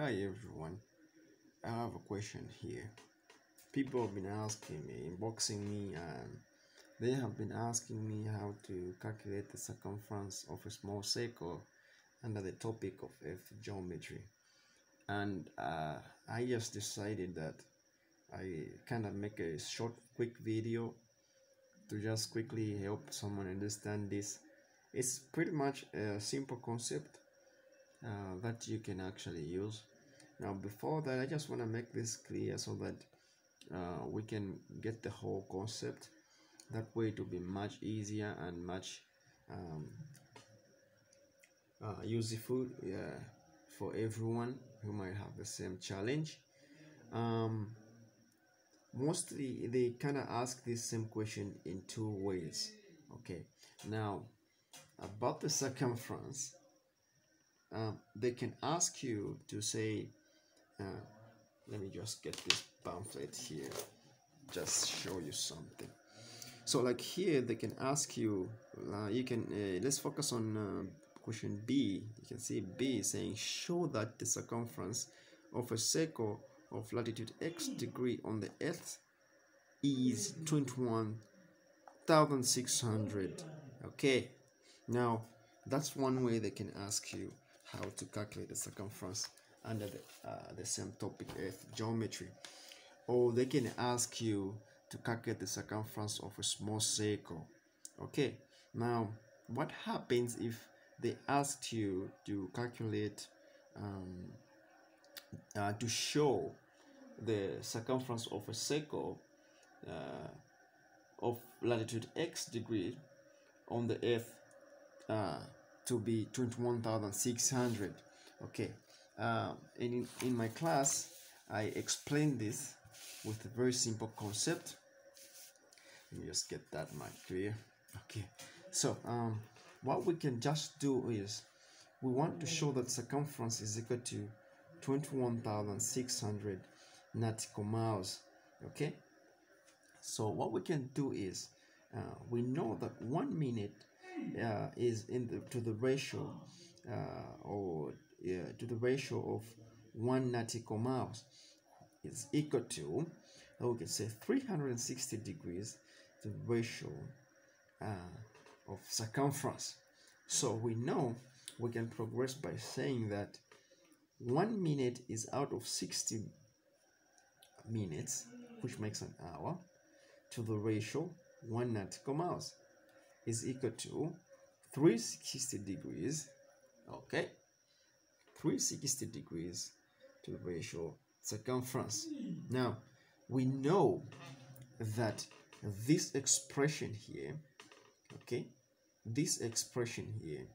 Hi everyone. I have a question here. People have been asking me, inboxing me, and they have been asking me how to calculate the circumference of a small circle under the topic of earth geometry. And uh, I just decided that I kind of make a short, quick video to just quickly help someone understand this. It's pretty much a simple concept uh, that you can actually use. Now before that i just want to make this clear so that uh, we can get the whole concept. That way it will be much easier and much um, uh, useful yeah, for everyone who might have the same challenge. Um, mostly they kind of ask this same question in two ways okay? Now about the circumference um, they can ask you to say uh, let me just get this pamphlet here just show you something. So like here they can ask you uh, you can uh, let's focus on uh, question b. You can see b saying show that the circumference of a circle of latitude x degree on the earth is 21,600 okay. Now that's one way they can ask you how to calculate the circumference under the, uh, the same topic earth geometry. Or they can ask you to calculate the circumference of a small circle. Okay now what happens if they asked you to calculate um, uh, to show the circumference of a circle uh, of latitude x degree on the earth uh, to be 21,600 okay uh, in, in my class I explained this with a very simple concept. Let me just get that mic clear. Okay so um, what we can just do is we want to show that circumference is equal to 21,600 nautical miles. Okay so what we can do is uh, we know that one minute uh, is in the to the ratio uh, or yeah, to the ratio of one nautical miles. Is equal to we can say 360 degrees the ratio uh, of circumference. So we know we can progress by saying that one minute is out of 60 minutes which makes an hour to the ratio one nautical miles is equal to 360 degrees okay? 360 degrees to the ratio circumference. Now we know that this expression here okay this expression here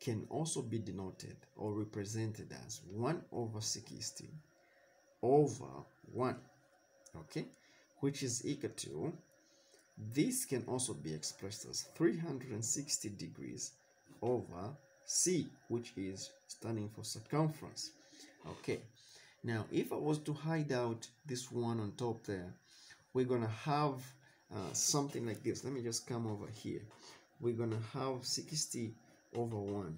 can also be denoted or represented as 1 over 60 over 1 okay? Which is equal to this can also be expressed as 360 degrees over c which is standing for circumference. Okay now if i was to hide out this one on top there we're gonna have uh, something like this. Let me just come over here. We're gonna have 60 over 1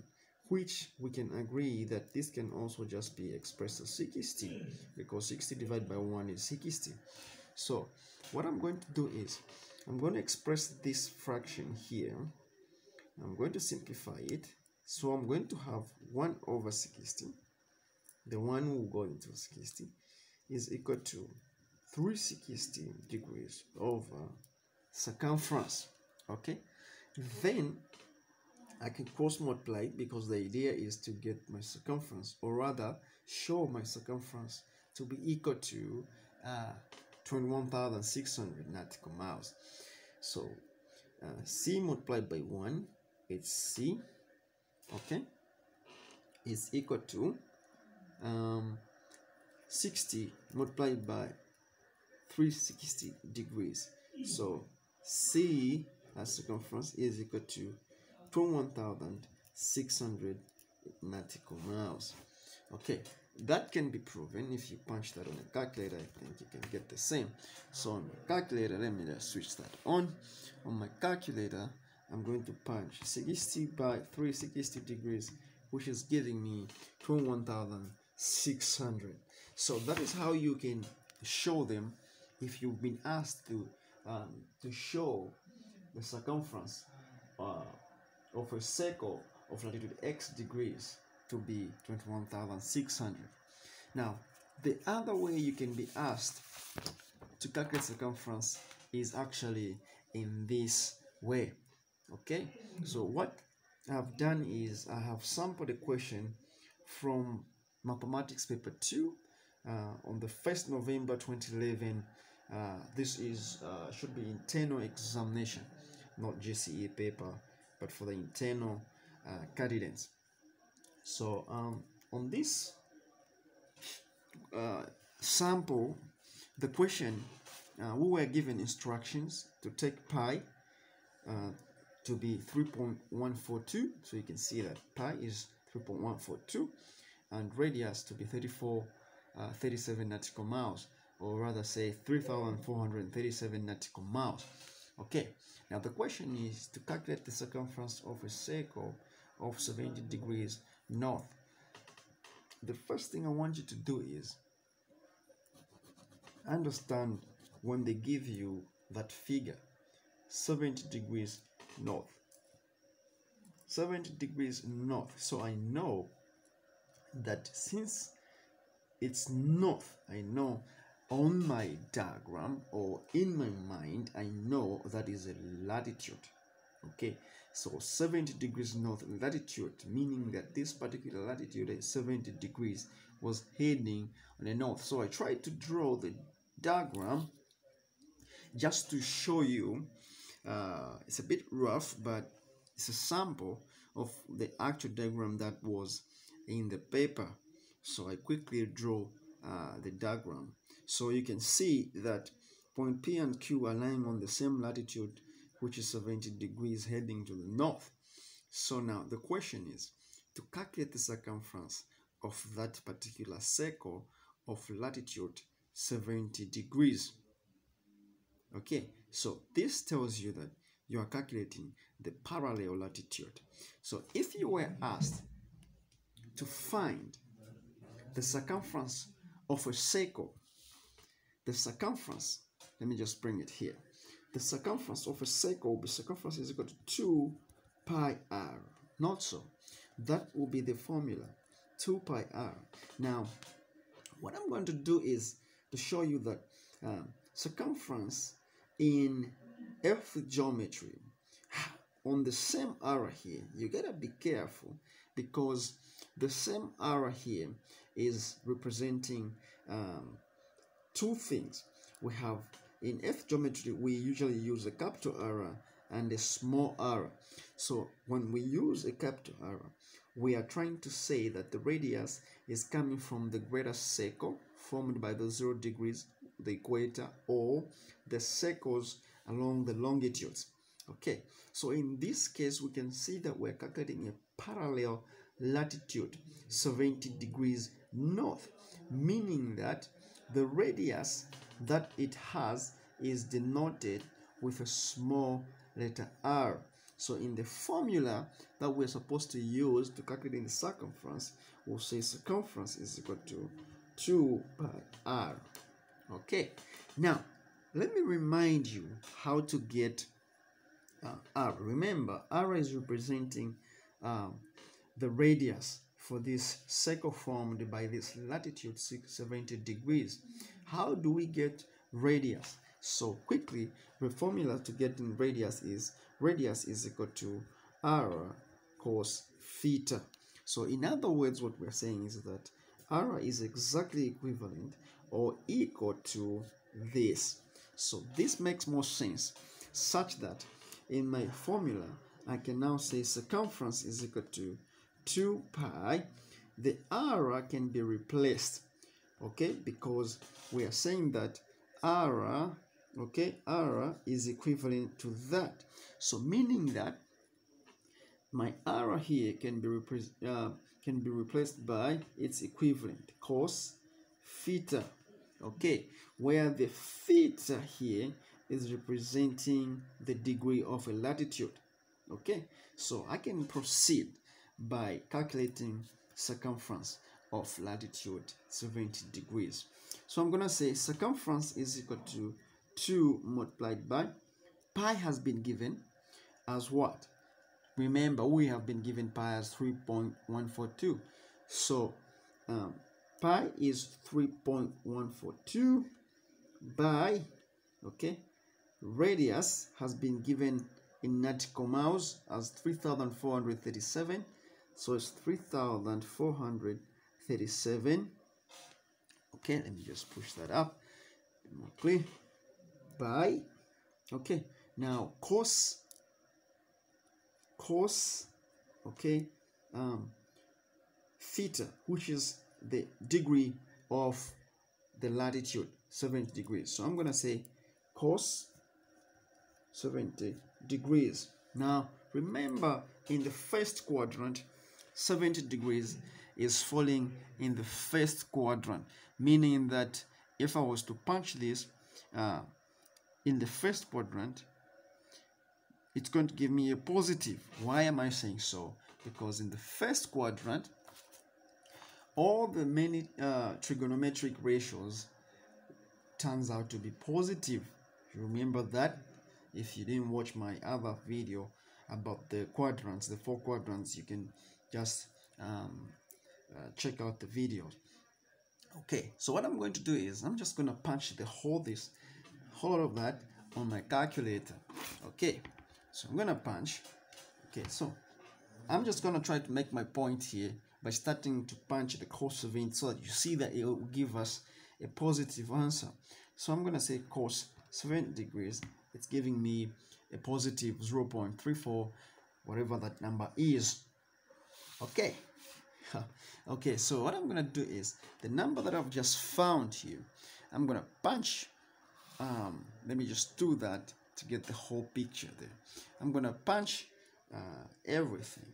which we can agree that this can also just be expressed as 60 because 60 divided by 1 is 60 so what i'm going to do is i'm going to express this fraction here i'm going to simplify it so I'm going to have 1 over 60. The 1 will go into 60 is equal to 360 degrees over circumference. Okay. Then I can cross multiply because the idea is to get my circumference or rather show my circumference to be equal to uh, 21,600 nautical miles. So uh, C multiplied by 1 it's C okay is equal to um, 60 multiplied by 360 degrees so c as circumference is equal to 21,600 nautical miles okay that can be proven if you punch that on a calculator i think you can get the same. So on my calculator let me just switch that on. On my calculator I'm going to punch 60 by 360 degrees which is giving me 21,600 so that is how you can show them if you've been asked to um, to show the circumference uh, of a circle of latitude x degrees to be 21,600 now the other way you can be asked to calculate circumference is actually in this way okay? So what I've done is I have sampled a question from mathematics paper 2 uh, on the 1st November 2011 uh, this is uh, should be internal examination not GCE paper but for the internal uh, candidates so um, on this uh, sample the question uh, we were given instructions to take pi uh, to be 3.142 so you can see that pi is 3.142 and radius to be 34 uh, 37 nautical miles or rather say 3437 nautical miles. Okay now the question is to calculate the circumference of a circle of 70 degrees north. The first thing i want you to do is understand when they give you that figure 70 degrees north. 70 degrees north. So i know that since it's north i know on my diagram or in my mind i know that is a latitude okay so 70 degrees north latitude meaning that this particular latitude is 70 degrees was heading on the north. So i tried to draw the diagram just to show you uh, it's a bit rough but it's a sample of the actual diagram that was in the paper. So I quickly draw uh, the diagram. So you can see that point P and Q are lying on the same latitude which is 70 degrees heading to the north. So now the question is to calculate the circumference of that particular circle of latitude 70 degrees. Okay so this tells you that you are calculating the parallel latitude. So if you were asked to find the circumference of a circle the circumference let me just bring it here the circumference of a circle the circumference is equal to 2 pi r. Not so. That will be the formula 2 pi r. Now what i'm going to do is to show you that um, circumference in earth geometry on the same arrow here you gotta be careful because the same arrow here is representing um, two things. We have in earth geometry we usually use a capital R and a small r. so when we use a capital R, we are trying to say that the radius is coming from the greater circle formed by the zero degrees, the equator, or the circles along the longitudes. Okay, so in this case, we can see that we're calculating a parallel latitude 70 degrees north, meaning that the radius that it has is denoted with a small letter r. So in the formula that we're supposed to use to calculate the circumference, we'll say circumference is equal to 2 pi r. Okay, now let me remind you how to get uh, r. Remember, r is representing um, the radius for this circle formed by this latitude 670 degrees. How do we get radius? So quickly, the formula to get in radius is radius is equal to r cos theta. So in other words, what we're saying is that r is exactly equivalent or equal to this. So this makes more sense such that in my formula, I can now say circumference is equal to 2 pi. The r can be replaced, okay, because we are saying that r, okay, r is equivalent to that. So meaning that my r here can be uh, can be replaced by its equivalent cos theta okay where the theta here is representing the degree of a latitude okay so i can proceed by calculating circumference of latitude 70 degrees. So I'm to say circumference is equal to 2 multiplied by pi has been given as what? Remember, we have been given pi as 3.142. So um, pi is 3.142 by, okay, radius has been given in nautical miles as 3,437. So it's 3,437. Okay, let me just push that up more clear. By, okay, now cos, cos, okay, um, theta, which is the degree of the latitude, 70 degrees. So I'm going to say cos 70 degrees. Now, remember in the first quadrant, 70 degrees is falling in the first quadrant, meaning that if I was to punch this uh, in the first quadrant, it's going to give me a positive. Why am I saying so? Because in the first quadrant, all the many uh, trigonometric ratios turns out to be positive. You remember that? If you didn't watch my other video about the quadrants, the four quadrants, you can just um, uh, check out the videos. Okay, so what I'm going to do is I'm just going to punch the whole this whole lot of that on my calculator. Okay, so I'm going to punch. Okay, so I'm just going to try to make my point here by starting to punch the cos of so that you see that it will give us a positive answer. So I'm going to say cos 70 degrees. It's giving me a positive 0.34, whatever that number is. Okay. okay, so what I'm going to do is the number that I've just found here, I'm going to punch. Um, let me just do that to get the whole picture there. I'm going to punch uh, everything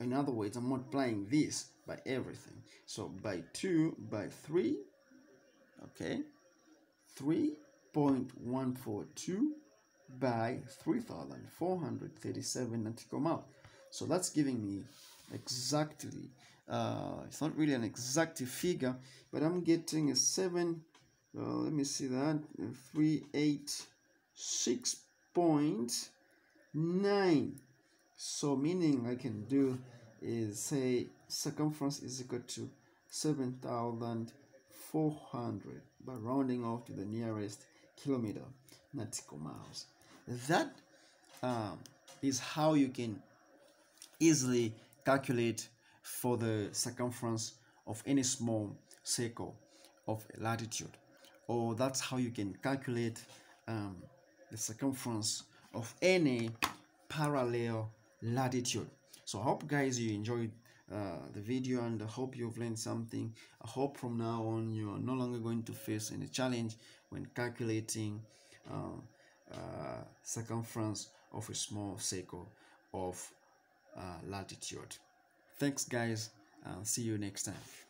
in other words i'm multiplying this by everything so by 2 by 3 okay 3.142 by 3437 and to come out so that's giving me exactly uh, it's not really an exact figure but i'm getting a 7 well, let me see that 386.9 so meaning I can do is say circumference is equal to 7,400 by rounding off to the nearest kilometer nautical miles. That um, is how you can easily calculate for the circumference of any small circle of latitude or that's how you can calculate um, the circumference of any parallel latitude. So i hope guys you enjoyed uh, the video and i hope you've learned something. I hope from now on you're no longer going to face any challenge when calculating uh, uh, circumference of a small circle of uh, latitude thanks guys. And see you next time